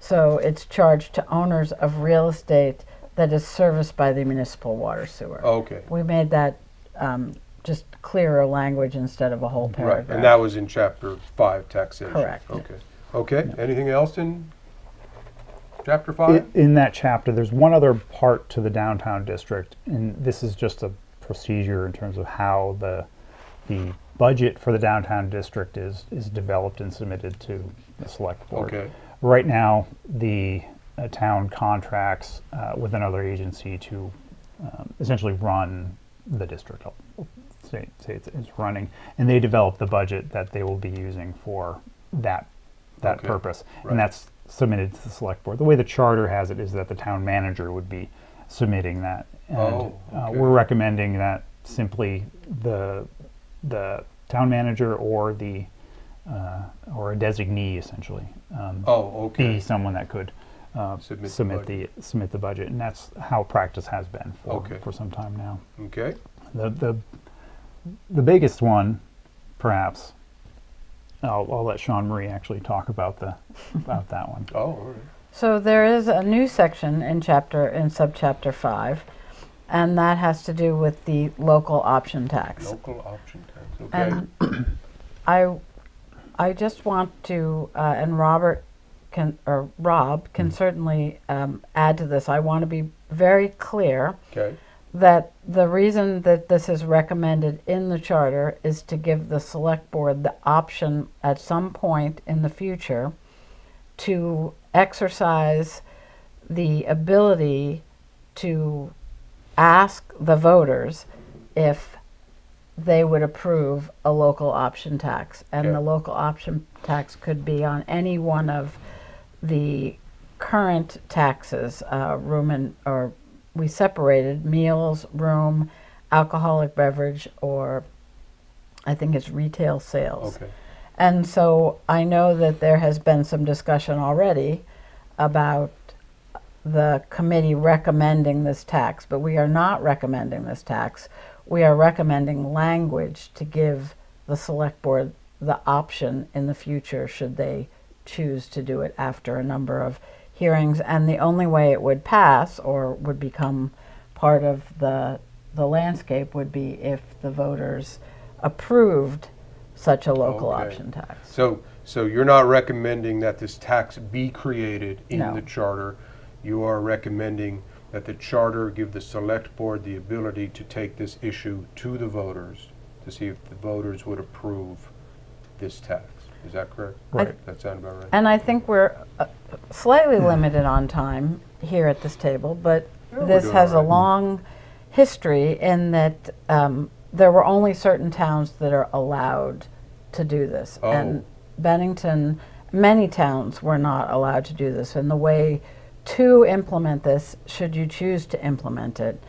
So it's charged to owners of real estate that is serviced by the municipal water sewer. Okay, We made that um, just clearer language instead of a whole paragraph. right, and that was in chapter five, taxation? Correct. Okay, okay, anything else in chapter five? In that chapter, there's one other part to the downtown district, and this is just a procedure in terms of how the the budget for the downtown district is is developed and submitted to the select board. Okay, Right now, the uh, town contracts uh, with another agency to um, essentially run the district. I'll say, say it's, it's running, and they develop the budget that they will be using for that that Okay, purpose, right. and that's submitted to the select board. The way the charter has it is that the town manager would be submitting that, and Oh, uh, we're recommending that simply the the town manager or the uh, or a designee essentially um, oh, okay, be someone that could uh, Submit submit, the the, submit the budget, and that's how practice has been for Okay. for some time now. okay, The the the biggest one, perhaps. I'll, I'll let Sean Marie actually talk about the about that one. oh, all right, So there is a new section in chapter, in subchapter five, and that has to do with the local option tax. local option tax, okay, And I, I just want to, uh, and Robert can, or Rob can certainly um, add to this. I want to be very clear okay, that the reason that this is recommended in the charter is to give the select board the option at some point in the future to exercise the ability to ask the voters if they would approve a local option tax. And Okay. the local option tax could be on any one of the current taxes, uh, room and, or we separated meals, room, alcoholic beverage, or I think it's retail sales. Okay. And so I know that there has been some discussion already about the committee recommending this tax, but we are not recommending this tax. We are recommending language to give the select board the option in the future should they choose to do it after a number of hearings. And the only way it would pass or would become part of the, the landscape would be if the voters approved such a local Okay. option tax. So, so you're not recommending that this tax be created in No. the charter? You are recommending that the charter give the select board the ability to take this issue to the voters to see if the voters would approve this tax. Is that correct? Right. That sound about right? And I think we're uh, slightly limited on time here at this table, but Yeah, this has a long history in that um, there were only certain towns that are allowed to do this. Oh. And Bennington, many towns were not allowed to do this. And the way to implement this, should you choose to implement it,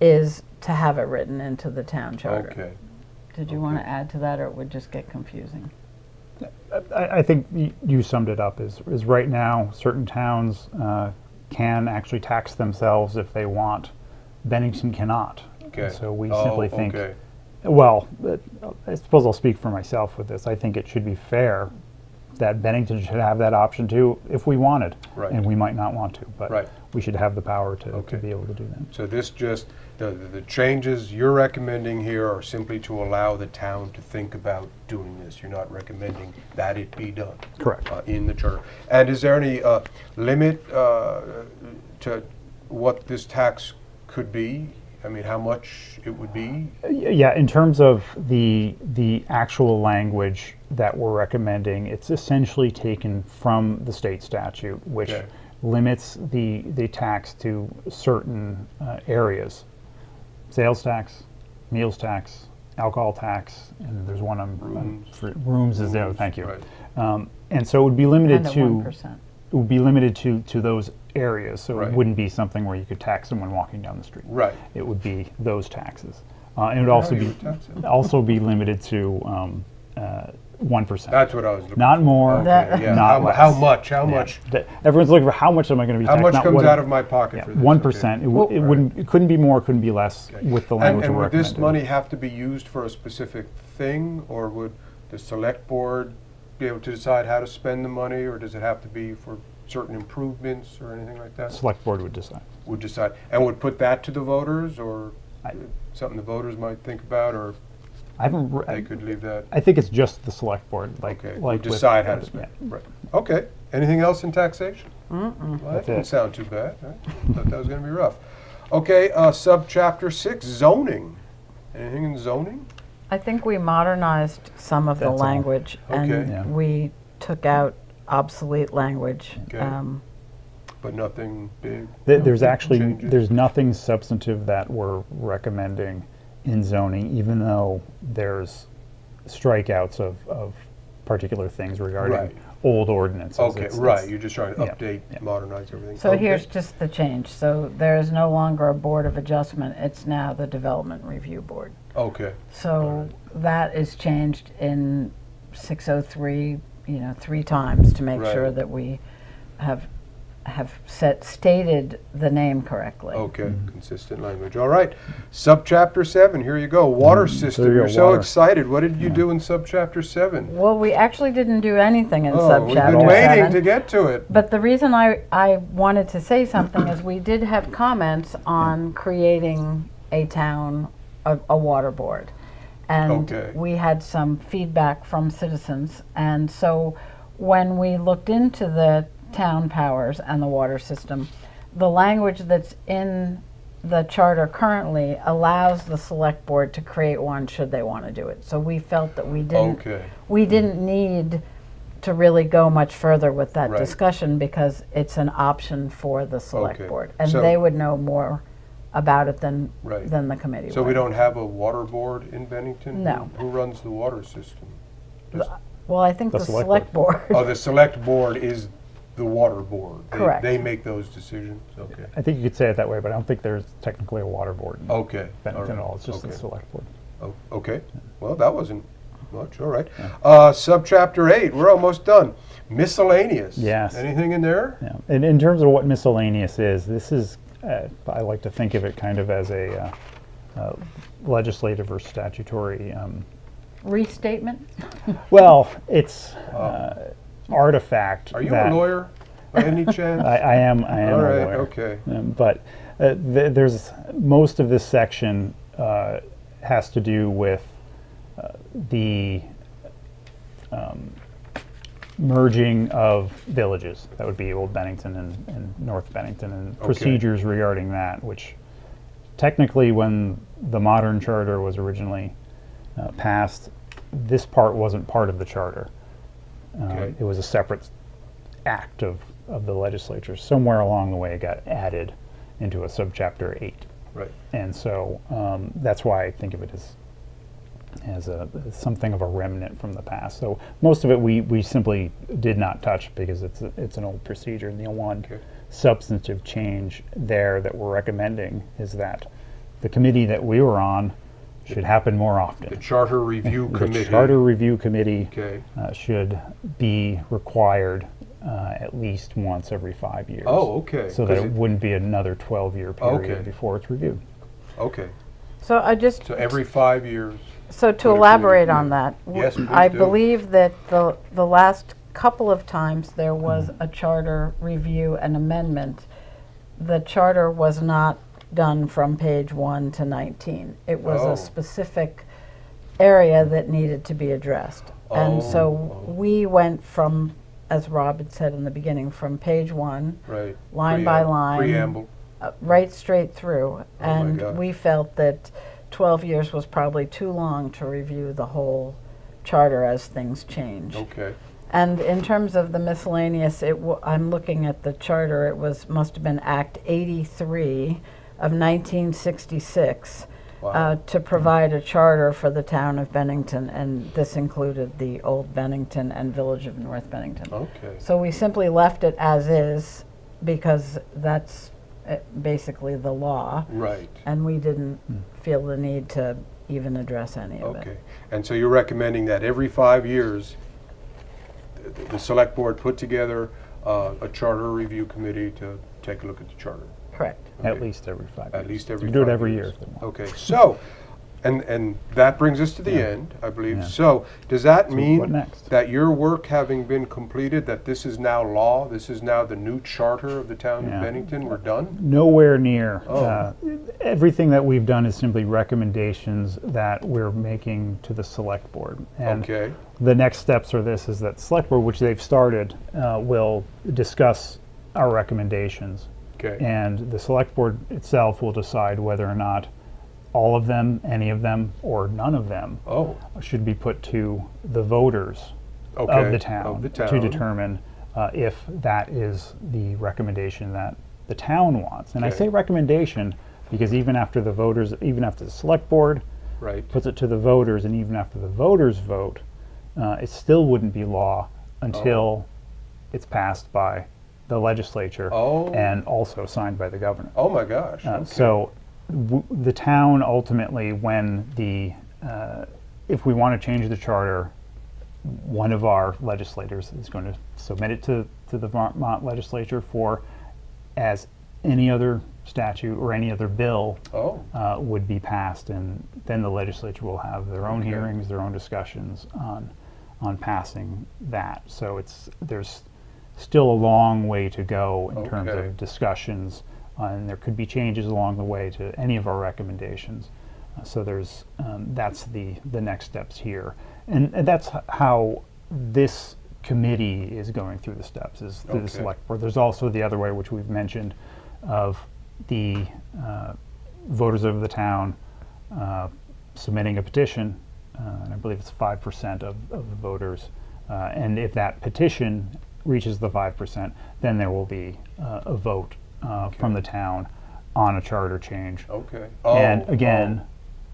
is to have it written into the town charter. Okay. Did you want to add to that, or it would just get confusing? I, I think you summed it up. Is is right now certain towns uh, can actually tax themselves if they want. Bennington cannot. Okay. So we Oh, simply think. okay. Well, I suppose I'll speak for myself with this. I think it should be fair that Bennington should have that option too if we wanted. Right. And we might not want to, but Right. we should have the power to, Okay. to be able to do that. So this just, the, the changes you're recommending here are simply to allow the town to think about doing this. You're not recommending that it be done. Correct. uh, In the charter. And is there any uh, limit uh, to what this tax could be? I mean, how much it would be? Yeah, in terms of the the actual language that we're recommending, it's essentially taken from the state statute, which Okay. limits the the tax to certain uh, areas: sales tax, meals tax, alcohol tax, and there's one on Rooms. for rooms is there. Thank you. Right. Um, and so it would be limited to one percent. it would be limited to to those areas. So Right. it wouldn't be something where you could tax someone walking down the street Right. it would be those taxes. Uh, and it would also be would tax it. also be limited to um, uh, one percent. That's what I was looking for. Not more, Okay, That- yeah. not How less. How much, how Yeah. much? That- everyone's looking for how much am I going to be How taxed? much not comes what- out of my pocket for this? One Okay. percent. It, w- it Right. wouldn't. It couldn't be more. Couldn't be less with the And, language and we're would this money have to be used for a specific thing, or would the select board be able to decide how to spend the money, or does it have to be for certain improvements or anything like that? Select board would decide. Would decide, and would put that to the voters, or I- something the voters might think about, or I haven't. Re- they could leave that? I think it's just the select board. Like Okay, like would with- decide how to yeah. spend, right. Okay, anything else in taxation? Well, that That's didn't it. sound too bad. I thought that was gonna be rough. Okay, uh, sub-chapter six, zoning. Anything in zoning? I think we modernized some of the That's all. language Okay. and Yeah. we took out obsolete language. Okay. Um, But nothing big? Th- There's actually, Changes? there's nothing substantive that we're recommending in zoning, even though there's strikeouts of, of particular things regarding Right. old ordinances. Okay, It's- right, it's- you're just trying to yeah, update, yeah. modernize everything. So Okay. here's just the change. So there is no longer a Board of Adjustment, it's now the Development Review Board. Okay, So that is changed in 603, you know, three times to make sure that we have, have set, stated the name correctly. okay, Mm-hmm. consistent language, all right. Subchapter seven, here you go, water system, Mm, you you're go, so excited, what did you do in subchapter seven? Well, we actually didn't do anything in Oh, subchapter we've seven. been waiting to get to it. But the reason I, I wanted to say something is we did have comments on creating a town, a, a water board. And Okay. we had some feedback from citizens. And so when we looked into the town powers and the water system, the language that's in the charter currently allows the select board to create one should they want to do it. So we felt that we didn't Okay, we didn't need to really go much further with that Right. discussion because it's an option for the select Okay. board. And So- they would know more about it than, Right. than the committee so we don't have a water board in Bennington? No. Who who runs the water system? Just- Well, I think The the select select board. Oh, the select board is the water board. They- Correct. They make those decisions, okay. I think you could say it that way, but I don't think there's technically a water board in Okay. Bennington at all. It's just the okay. select board. Oh, Okay, well, that wasn't much, all right. Uh, subchapter eight, we're almost done. Miscellaneous. Yes. Anything in there? Yeah. And in terms of what miscellaneous is, this is, uh, I like to think of it kind of as a uh, uh, legislative or statutory, um, Restatement? well, it's uh, artifact. Are you a lawyer by any chance? I, I am. I am All a lawyer. okay. Um, but uh, th- there's most of this section uh, has to do with uh, the um, merging of villages. That would be Old Bennington and, and North Bennington, and Okay. procedures regarding that. Which technically, when the modern charter was originally uh, passed, this part wasn't part of the charter. Um, Okay. It was a separate act of, of the legislature. Somewhere along the way, it got added into a subchapter eight. Right, And so um, that's why I think of it as as a something of a remnant from the past. So most of it we, we simply did not touch because it's a, it's an old procedure. And the one Okay. substantive change there that we're recommending is that the committee that we were on should happen more often. the. Charter Review The Committee. Charter Review Committee Okay, uh, should be required uh, at least once every five years. oh, okay. So that it wouldn't be another 12-year period Okay. before it's reviewed. Okay, So I just, so every five years, so to Would it be elaborate on that. Yes, I do. believe that the, the last couple of times there was Mm-hmm. a charter review and amendment, the charter was not done from page one to 19. It was Oh. a specific area that needed to be addressed. And so Oh. we went from, as Rob had said in the beginning, from page one right. Line by line. Preamble, uh, right straight through. Oh and we felt that 12 years was probably too long to review the whole charter as things change. okay, And in terms of the miscellaneous, it w- I'm looking at the charter, it was, must have been Act 83 of 1966 wow, uh, to provide a charter for the town of Bennington, and this included the Old Bennington and Village of North Bennington. okay, So we simply left it as is because that's uh, basically the law, right, and we didn't feel the need to even address any of okay. it. And so you're recommending that every five years, the, the select board put together uh, a charter review committee to take a look at the charter? Correct. At Okay. least every five years. At least every You do it every years. year if they want. Okay, so, and, and that brings us to the Yeah. end, I believe. Yeah. So, does that So mean next? that your work having been completed, that this is now law? This is now the new charter of the town of Bennington? We're done? Nowhere near. Oh. Uh, everything that we've done is simply recommendations that we're making to the select board. And Okay, the next steps are this, is that select board, which they've started, uh, will discuss our recommendations. Okay, And the select board itself will decide whether or not all of them, any of them, or none of them oh, should be put to the voters okay. of the town, Of the to determine uh, if that is the recommendation that the town wants. And I say recommendation because even after the voters, even after the select board Right, puts it to the voters, and even after the voters vote, uh, it still wouldn't be law until it's passed by the legislature Oh. and also signed by the governor. oh my gosh. Uh, okay. So w- the town ultimately, when the, uh, if we want to change the charter, one of our legislators is going to submit it to, to the Vermont legislature for, as any other statute or any other bill Oh, uh, would be passed, and then the legislature will have their own Okay. hearings, their own discussions on, on passing that. So it's, there's still a long way to go in terms of discussions, uh, and there could be changes along the way to any of our recommendations. Uh, So there's, um, that's the, the next steps here. And, and that's how this committee is going through the steps, is through the select board. There's also the other way, which we've mentioned, of the uh, voters of the town uh, submitting a petition, uh, and I believe it's five percent of, of the voters. Uh, and if that petition reaches the five percent, then there will be uh, a vote uh, from the town on a charter change. okay. Oh, and again, oh.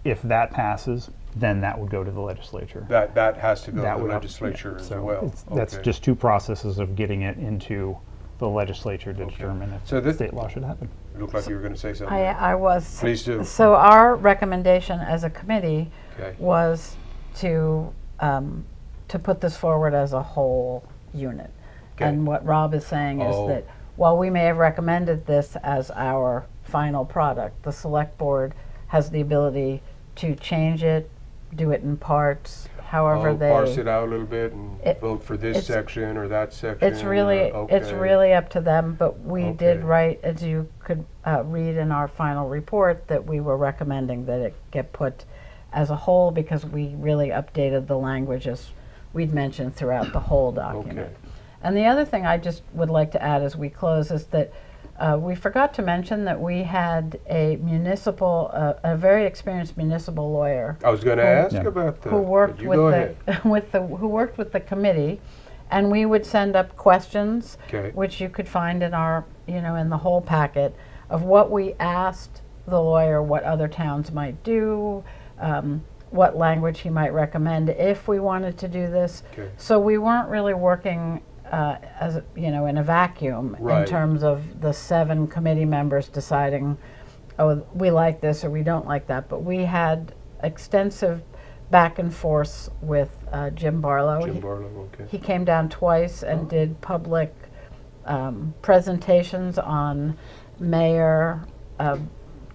if that passes, then that would go to the legislature. That, that has to go that to the would have- legislature yeah, as so well. it's- That's just two processes of getting it into the legislature to Okay. determine if So this- state law should happen. It looked like you were going to say something. I, I was. Please do. So our recommendation as a committee Okay. was to, um, to put this forward as a whole unit. Okay. And what Rob is saying is Oh. that while we may have recommended this as our final product, the select board has the ability to change it, do it in parts, however Oh, they. Parse it out a little bit and It- vote for this section or that section. It's really, uh, it's really up to them, but we did write, as you could uh, read in our final report, that we were recommending that it get put as a whole because we really updated the language as we'd mentioned throughout the whole document. Okay. And the other thing I just would like to add as we close is that uh, we forgot to mention that we had a municipal, uh, a very experienced municipal lawyer I was going to ask Yeah. about that. who worked with the with the who worked with the committee, and we would send up questions, Okay. which you could find in our you know in the whole packet of what we asked the lawyer, what other towns might do, um, what language he might recommend if we wanted to do this. Okay. So we weren't really working. Uh, as you know, in a vacuum, Right. in terms of the seven committee members deciding oh, we like this or we don't like that. But we had extensive back and forth with uh, Jim Barlow. Jim He- Barlow, okay. he came down twice and Oh. did public um, presentations on mayor, uh,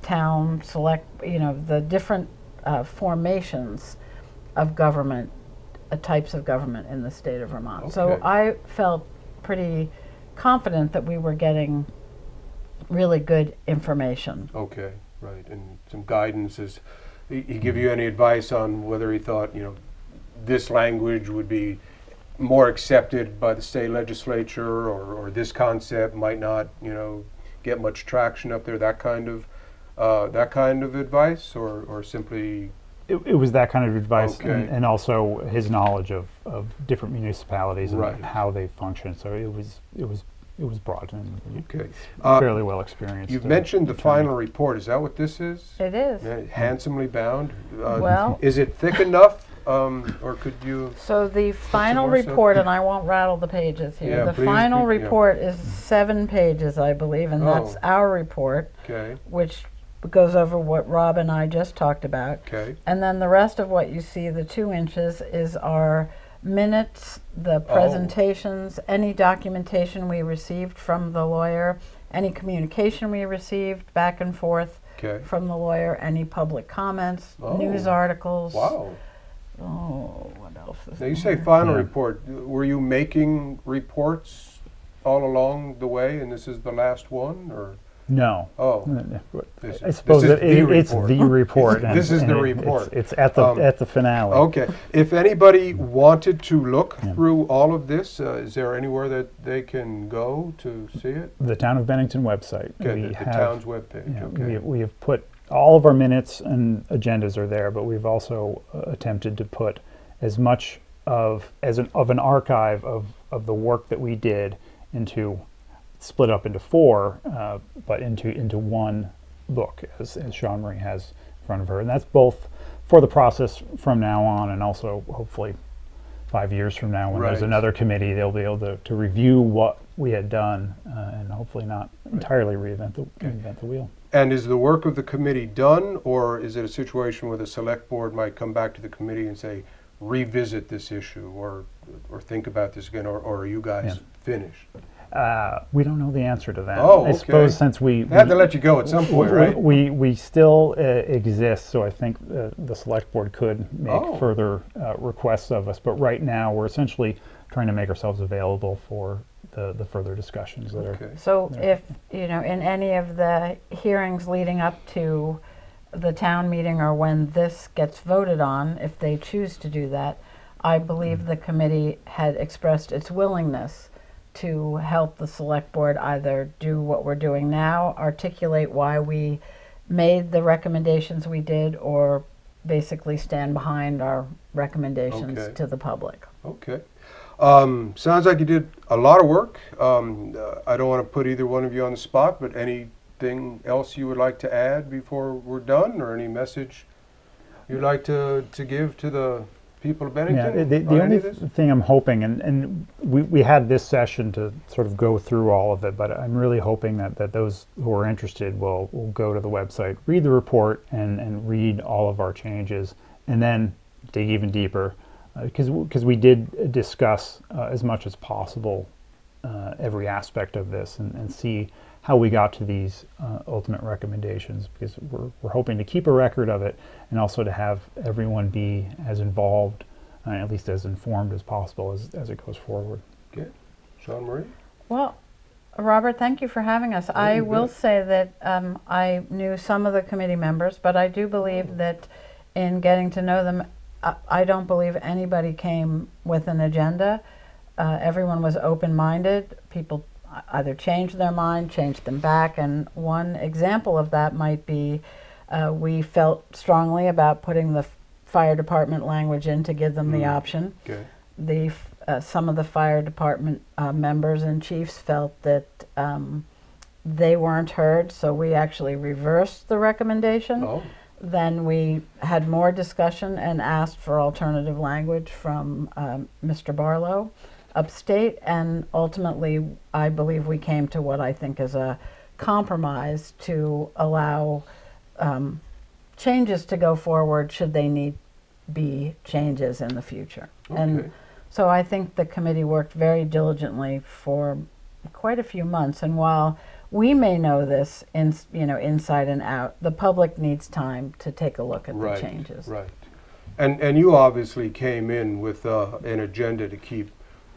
town, select, you know, the different uh, formations of government, types of government in the state of Vermont. So I felt pretty confident that we were getting really good information. Okay, right, and some guidance is, he, he give you any advice on whether he thought, you know, this language would be more accepted by the state legislature, or, or this concept might not, you know, get much traction up there, that kind of, uh, that kind of advice, or, or simply, It, it was that kind of advice, and, Okay. and also his knowledge of, of different municipalities and Right. how they function. So it was it was it was broad and okay. Uh, fairly well experienced. You've uh, mentioned the attorney. final report, is that what this is? It is. Yeah, Handsomely bound? Uh, Well- Is it thick enough, um, or could you, So the final more, so- report, and I won't rattle the pages here. Yeah, the please final do, yeah. report is seven pages, I believe, and that's Oh. our report, okay, which goes over what Rob and I just talked about. okay, And then the rest of what you see, the two inches, is our minutes, the Oh. presentations, any documentation we received from the lawyer, any communication we received back and forth okay. from the lawyer, any public comments, Oh. news articles. Wow. Oh, what else is Now, you in say there? final Yeah. report. Were you making reports all along the way, and this is the last one, or? No. Oh, This- I suppose it, it, the it's the report. and- This is the it- it's- report. It's, at the Um, at the finale. okay. If anybody wanted to look Yeah. through all of this, uh, is there anywhere that they can go to see it? The town of Bennington website. Okay, we the, the town's webpage, yeah, okay. we, we have put all of our minutes and agendas are there, but we've also uh, attempted to put as much of as an of an archive of of the work that we did into split up into four, uh, but into into one book, as, as Sean Marie has in front of her, and that's both for the process from now on, and also hopefully five years from now, when there's another committee, they'll be able to, to review what we had done, uh, and hopefully not entirely reinvent the reinvent the wheel. And is the work of the committee done, or is it a situation where the select board might come back to the committee and say, revisit this issue, or, or think about this again, or, or are you guys Yeah. finished? Uh, we don't know the answer to that. Oh, I suppose since we, They had to let you go at some point, we- right? We, we still uh, exist, so I think uh, the select board could make Oh. further uh, requests of us. But right now, we're essentially trying to make ourselves available for the, the further discussions that are. Okay, So Yeah. if, you know, in any of the hearings leading up to the town meeting or when this gets voted on, if they choose to do that, I believe the committee had expressed its willingness to help the select board either do what we're doing now, articulate why we made the recommendations we did, or basically stand behind our recommendations Okay. to the public. okay. Um, sounds like you did a lot of work. Um, uh, I don't want to put either one of you on the spot, but anything else you would like to add before we're done, or any message you'd like to, to give to the people Yeah, the, the only of this? th- thing I'm hoping, and, and we, we had this session to sort of go through all of it, but I'm really hoping that, that those who are interested will, will go to the website, read the report, and, and read all of our changes, and then dig even deeper. Because because we did discuss uh, as much as possible uh, every aspect of this and, and see how we got to these uh, ultimate recommendations because we're, we're hoping to keep a record of it and also to have everyone be as involved, uh, at least as informed as possible as, as it goes forward. Okay. Sean Marie? Well, Robert, thank you for having us. I you will say that um, I knew some of the committee members, but I do believe that in getting to know them, I, I don't believe anybody came with an agenda. Uh, everyone was open-minded. People e- either change their mind, change them back, and one example of that might be uh, we felt strongly about putting the fire department language in to give them the option Okay. the f- uh, some of the fire department uh, members and chiefs felt that um, they weren't heard, so we actually reversed the recommendation. Oh, Then we had more discussion and asked for alternative language from um, Mr. Barlow upstate, and ultimately, I believe we came to what I think is a compromise to allow um, changes to go forward should they need be changes in the future. Okay. And so I think the committee worked very diligently for quite a few months. And while we may know this, in, you know, inside and out, the public needs time to take a look at right. the changes. Right. And, and you obviously came in with uh, an agenda to keep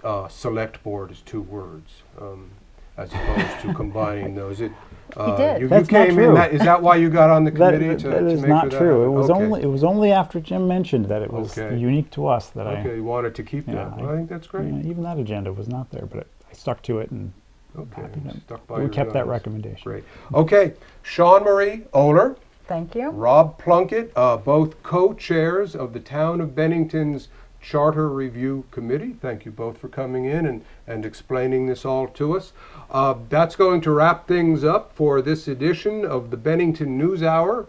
uh, select board as two words, um, as opposed to combining those. It, uh, did. You, That's you not came true. in. That, is that why you got on the That, committee to, that to is make not sure that true. It was okay. only it was only after Jim mentioned that it was Okay. unique to us that I Okay, wanted to keep Yeah, that. Well, I think that's great. you know, even that agenda was not there, but I stuck to it and Okay, happy to- stuck by we your kept that recommendation. Great. Okay, Sean Marie Oler, Thank you. Rob Plunkett, uh, both co-chairs of the Town of Bennington's Charter Review Committee. Thank you both for coming in and, and explaining this all to us. Uh, that's going to wrap things up for this edition of the Bennington News Hour.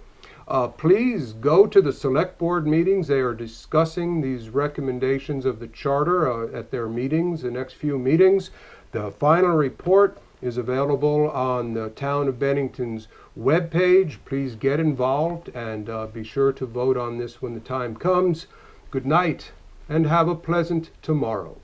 Uh, please go to the select board meetings. They are discussing these recommendations of the charter uh, at their meetings, the next few meetings. The final report is available on the Town of Bennington's webpage. Please get involved and uh, be sure to vote on this when the time comes. Good night and have a pleasant tomorrow.